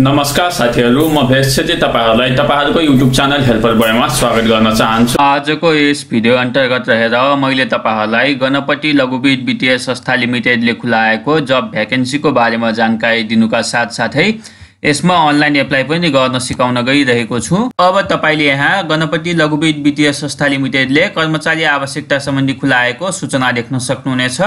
नमस्कार साथीहरू म भेष छेत्री तपाईँहरूलाई तपाईँहरूको युट्युब च्यानल हेल्पर बोयमा स्वागत गर्न चाहन्छु। आजको यस भिडियो अन्तर्गत रहेर मैले तपाईँहरूलाई गणपति लघुविद वित्तीय संस्था लिमिटेडले खुलाएको जब भ्याकेन्सीको बारेमा जानकारी दिनुका साथसाथै यसमा अनलाइन एप्लाई पनि गर्न सिकाउन गइरहेको छु। अब तपाईँले यहाँ गणपति लघुविद वित्तीय संस्था लिमिटेडले कर्मचारी आवश्यकता सम्बन्धी खुलाएको सूचना देख्न सक्नुहुनेछ।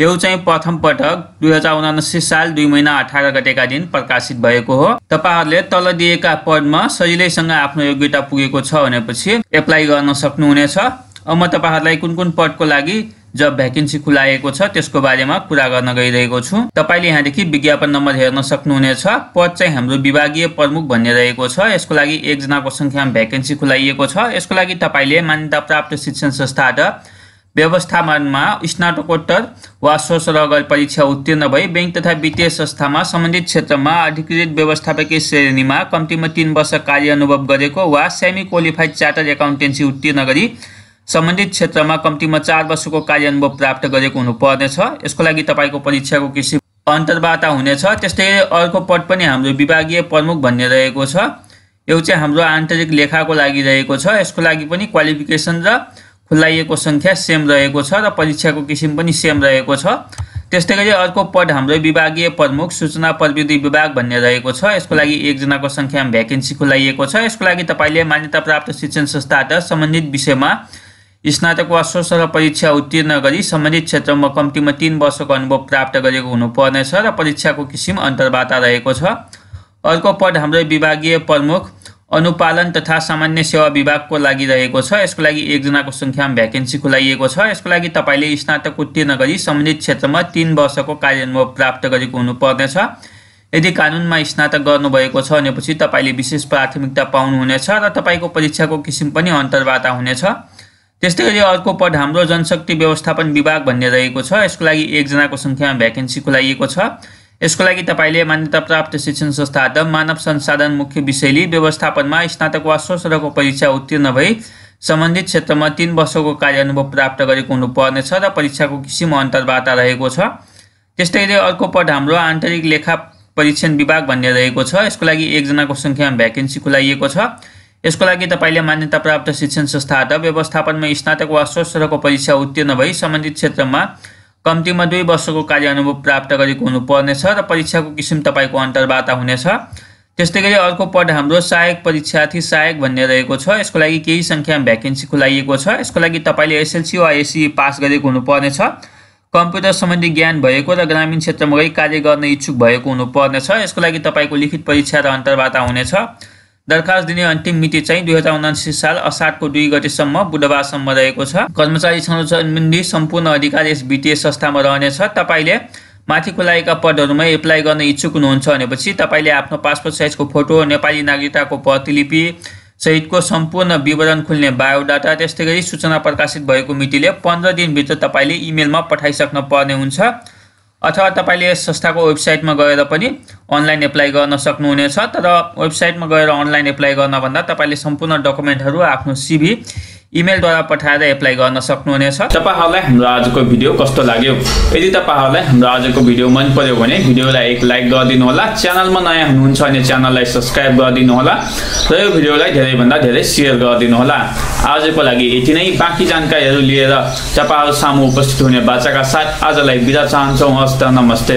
यो चाहिँ प्रथम पटक दुई हजार उनासी साल दुई महिना अठार गतेका दिन प्रकाशित भएको हो। तपाईँहरूले तल दिएका पदमा सजिलैसँग आफ्नो योग्यता पुगेको छ भनेपछि एप्लाई गर्न सक्नुहुनेछ। अब म तपाईँहरूलाई कुन कुन पदको लागि जब भ्याकेन्सी खुलाएको छ त्यसको बारेमा कुरा गर्न गइरहेको छु। तपाईँले यहाँदेखि विज्ञापन नम्बर हेर्न सक्नुहुनेछ। पद चाहिँ हाम्रो विभागीय प्रमुख भन्ने रहेको छ। यसको लागि एकजनाको सङ्ख्यामा भ्याकेन्सी खुलाइएको छ। यसको लागि तपाईँले मान्यता प्राप्त शिक्षण संस्थाबाट व्यवस्थापनमा स्नातकोत्तर वा सोसरगर परीक्षा उत्तीर्ण भई ब्याङ्क तथा वित्तीय संस्थामा सम्बन्धित क्षेत्रमा अधिकृत व्यवस्थापकीय श्रेणीमा कम्तीमा तिन वर्ष कार्य अनुभव गरेको वा सेमी क्वालिफाइड चार्टर एकाउन्टेन्सी उत्तीर्ण गरी सम्बन्धित क्षेत्रमा कम्तीमा चार वर्षको कार्य अनुभव प्राप्त गरेको हुनुपर्नेछ। यसको लागि तपाईँको परीक्षाको किसिम अन्तर्वार्ता हुनेछ। त्यस्तै अर्को पद पनि हाम्रो विभागीय प्रमुख भन्ने रहेको छ। यो चाहिँ हाम्रो आन्तरिक लेखाको लागि रहेको छ। यसको लागि पनि क्वालिफिकेसन र खुलाइएको सङ्ख्या सेम रहेको छ र परीक्षाको किसिम पनि सेम रहेको छ। त्यस्तै गरी अर्को पद हाम्रो विभागीय प्रमुख सूचना प्रविधि विभाग भन्ने रहेको छ। यसको लागि एकजनाको सङ्ख्यामा भ्याकेन्सी खुलाइएको छ। यसको लागि तपाईँले मान्यता प्राप्त शिक्षण संस्थाबाट सम्बन्धित विषयमा स्नातक वा सोसर परीक्षा उत्तीर्ण गरी सम्बन्धित क्षेत्रमा कम्तीमा तिन वर्षको अनुभव प्राप्त गरेको हुनुपर्नेछ र परीक्षाको किसिम अन्तर्वार्ता रहेको छ। अर्को पद हाम्रो विभागीय प्रमुख अनुपालन तथा सामान्य सेवा विभागको लागि रहेको छ। यसको लागि एकजनाको सङ्ख्यामा भ्याकेन्सी खुलाइएको छ। यसको लागि तपाईँले स्नातक उत्तीर्ण गरी सम्बन्धित क्षेत्रमा तिन वर्षको कार्यानुभव प्राप्त गरेको हुनुपर्नेछ। यदि कानुनमा स्नातक गर्नुभएको छ भनेपछि तपाईँले विशेष प्राथमिकता पाउनुहुनेछ र तपाईँको परीक्षाको किसिम पनि अन्तर्वार्ता हुनेछ। त्यस्तै गरी अर्को पद हाम्रो जनशक्ति व्यवस्थापन विभाग भन्ने रहेको छ। यसको लागि एकजनाको सङ्ख्यामा भ्याकेन्सी खुलाइएको छ। यसको लागि तपाईँले मान्यता प्राप्त शिक्षण संस्थाबाट मानव संसाधन मुख्य विषयले व्यवस्थापनमा स्नातक वा सोसरको परीक्षा उत्तीर्ण भई सम्बन्धित क्षेत्रमा तिन वर्षको कार्य अनुभव प्राप्त गरेको हुनुपर्नेछ र परीक्षाको किसिम अन्तर्वार्ता रहेको छ। त्यस्तै गरी अर्को पद हाम्रो आन्तरिक लेखा परीक्षण विभाग भन्ने रहेको छ। यसको लागि एकजनाको सङ्ख्यामा भ्याकेन्सी खुलाइएको छ। यसको लागि तपाईँले मान्यता प्राप्त शिक्षण संस्थाबाट व्यवस्थापनमा स्नातक वा सोसरको परीक्षा उत्तीर्ण भई सम्बन्धित क्षेत्रमा कम्तीमा दुई वर्षको कार्य अनुभव प्राप्त गरेको हुनुपर्नेछ र परीक्षाको किसिम तपाईँको अन्तर्वार्ता हुनेछ। त्यस्तै गरी अर्को पद हाम्रो सहायक परीक्षार्थी सहायक भन्ने रहेको छ। यसको लागि केही सङ्ख्यामा भ्याकेन्सी खुलाइएको छ। यसको लागि तपाईँले एसएलसी वा एससी पास गरेको हुनुपर्नेछ। कम्प्युटर सम्बन्धी ज्ञान भएको र ग्रामीण क्षेत्रमा गई कार्य गर्न इच्छुक भएको हुनुपर्नेछ। यसको लागि तपाईँको लिखित परीक्षा र अन्तर्वार्ता हुनेछ। दरखास्त दिने अन्तिम मिति चाहिँ दुई हजार उनासी साल असारको दुई गतेसम्म बुधबारसम्म रहेको छ। कर्मचारी सम्बन्धी सम्पूर्ण अधिकार यस वित्तीय संस्थामा रहनेछ। तपाईँले माथि खुलाएका पदहरूमा एप्लाई गर्न इच्छुक हुनुहुन्छ भनेपछि तपाईँले आफ्नो पासपोर्ट साइजको फोटो नेपाली नागरिकताको प्रतिलिपि सहितको सम्पूर्ण विवरण खुल्ने बायोडाटा त्यस्तै गरी सूचना प्रकाशित भएको मितिले पन्ध्र दिनभित्र तपाईँले इमेलमा पठाइसक्न पर्ने हुन्छ। अथवा तपाईँले यस संस्थाको वेबसाइटमा गएर पनि अनलाइन एप्लाई गर्न सक्नुहुनेछ तर वेबसाइटमा गएर अनलाइन एप्लाई गर्नभन्दा तपाईँले सम्पूर्ण डकुमेन्टहरू आफ्नो सिभी इमेलद्वारा पठाएर एप्लाई गर्न सक्नुहुनेछ तपाईँहरूलाई हाम्रो आजको भिडियो कस्तो लाग्यो? यदि तपाईँहरूलाई हाम्रो आजको भिडियो मन पर्यो भने भिडियोलाई एक लाइक गरिदिनु होला च्यानलमा नयाँ हुनुहुन्छ भने च्यानललाई सब्सक्राइब गरिदिनु होला र यो भिडियोलाई धेरैभन्दा धेरै सेयर गरिदिनु होला आजको लागि यति नै। बाँकी जानकारीहरू लिएर तपाईँहरू सामु उपस्थित हुने बाचाका साथ आजलाई बिदा चाहन्छौँ। हस्त नमस्ते।